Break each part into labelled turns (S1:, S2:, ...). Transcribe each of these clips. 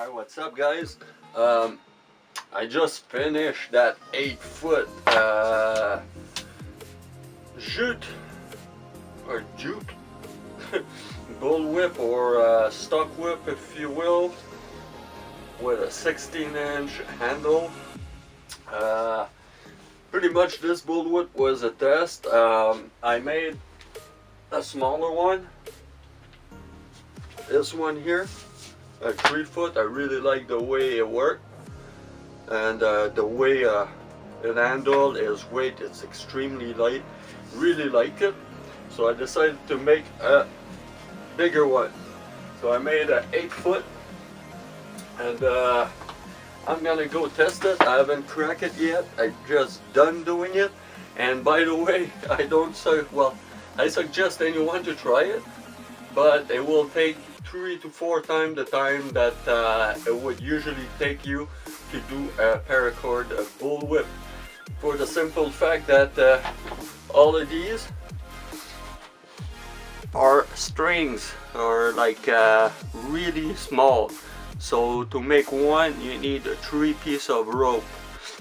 S1: Alright, what's up guys? Um, I just finished that 8 foot uh, jute or jute bull whip or uh, stock whip if you will with a 16 inch handle. Uh, pretty much this bull whip was a test. Um, I made a smaller one. This one here a three foot. I really like the way it worked and uh, the way uh, it handled its weight. It's extremely light. Really like it. So I decided to make a bigger one. So I made an eight foot and uh, I'm gonna go test it. I haven't cracked it yet. I just done doing it. And by the way, I don't say well. I suggest anyone to try it, but it will take three to four times the time that uh, it would usually take you to do a paracord a bull whip. For the simple fact that uh, all of these are strings are like uh, really small. So to make one you need a three piece of rope.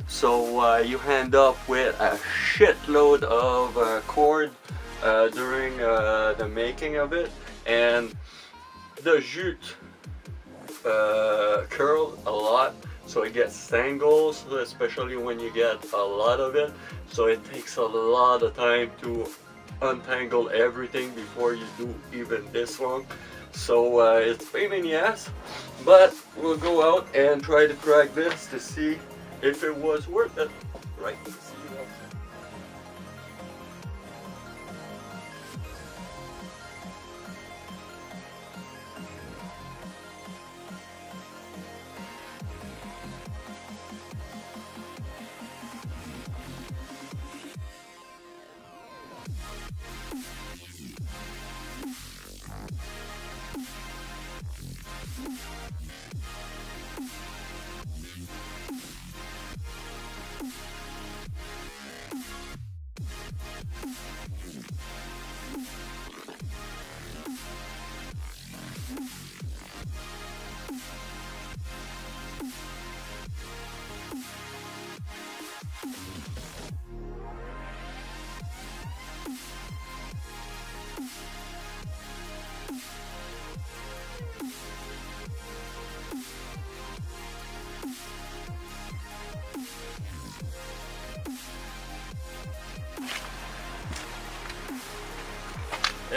S1: So uh, you end up with a shitload of uh, cord uh, during uh, the making of it. And the jute uh, curl a lot so it gets tangles especially when you get a lot of it. So it takes a lot of time to untangle everything before you do even this long so uh, it's pain in the ass but we'll go out and try to crack this to see if it was worth it. Right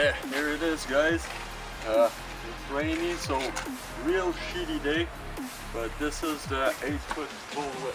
S1: yeah here it is guys. Uh, it's rainy so real shitty day but this is the 8 foot bull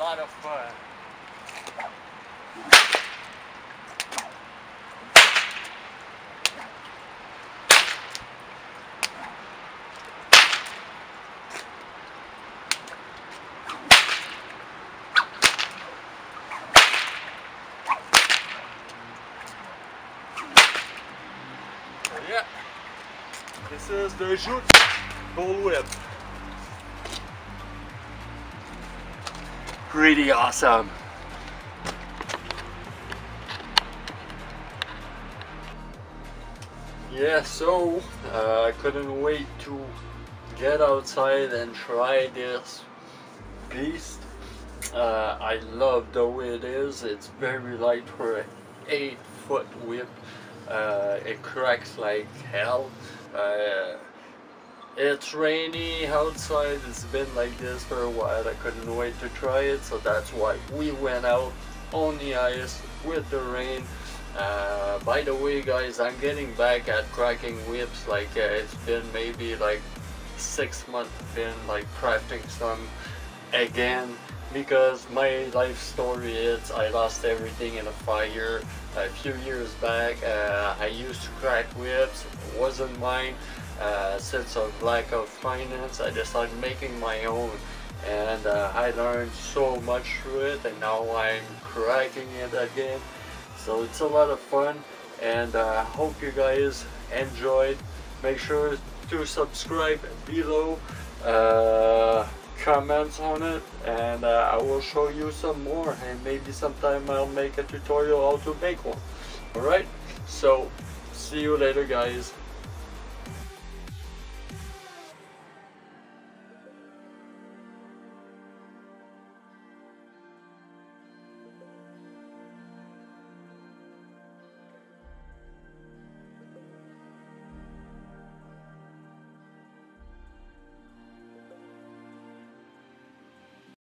S1: lot of fun. yeah, this is the jute bull whip. Pretty awesome. Yeah, so uh, I couldn't wait to get outside and try this beast. Uh, I love the way it is. It's very light for an 8 foot whip. Uh, it cracks like hell. Uh, it's rainy outside, it's been like this for a while, I couldn't wait to try it, so that's why we went out on the ice with the rain. Uh, by the way guys, I'm getting back at cracking whips, like uh, it's been maybe like six months been like crafting some again because my life story is I lost everything in a fire a few years back. Uh, I used to crack whips, it wasn't mine. Uh, since of lack of finance, I decided making my own and uh, I learned so much through it and now I'm cracking it again. So it's a lot of fun and I uh, hope you guys enjoyed. Make sure to subscribe below. Uh, comments on it and uh, I will show you some more and maybe sometime I'll make a tutorial how to make one alright so see you later guys